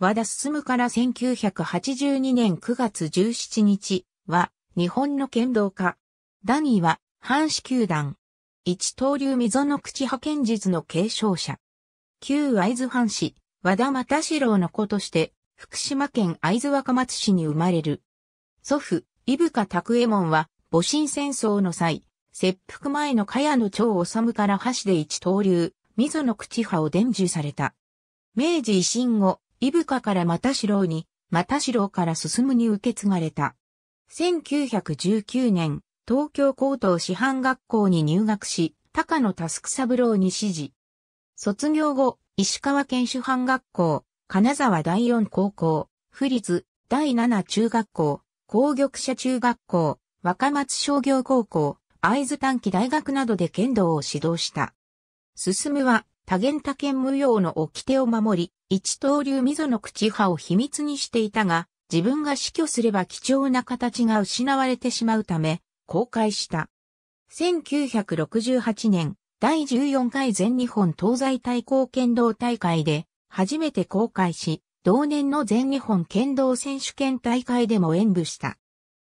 和田進から1982年9月17日は日本の剣道家。ダニーは藩士球団。一刀流溝の口派剣術の継承者。旧会津藩士、和田又四郎の子として、福島県会津若松市に生まれる。祖父、伊深拓右衛門は、戊辰戦争の際、切腹前の茅野長治から箸で一刀流、溝の口派を伝授された。明治維新後、伊深から又四郎に、又四郎から進むに受け継がれた。1919年、東京高等師範学校に入学し、高野佑三郎に指示。卒業後、石川県主範学校、金沢第四高校、府立第七中学校、工玉社中学校、若松商業高校、会津短期大学などで剣道を指導した。進むは多元多剣無用の掟を守り、一刀流溝の口派を秘密にしていたが、自分が死去すれば貴重な形が失われてしまうため、公開した。1968年、第14回全日本東西対抗剣道大会で初めて公開し、同年の全日本剣道選手権大会でも演舞した。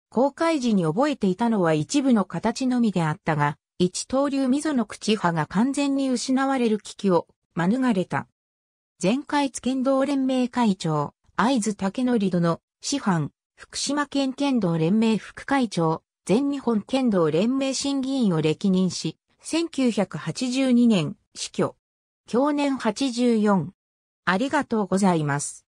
公開時に覚えていたのは一部の形のみであったが、一刀流溝の口派が完全に失われる危機を免れた。前回津剣道連盟会長、会津竹則殿、師範、福島県剣道連盟副会長、全日本剣道連盟審議員を歴任し、1982年死去。去年84。ありがとうございます。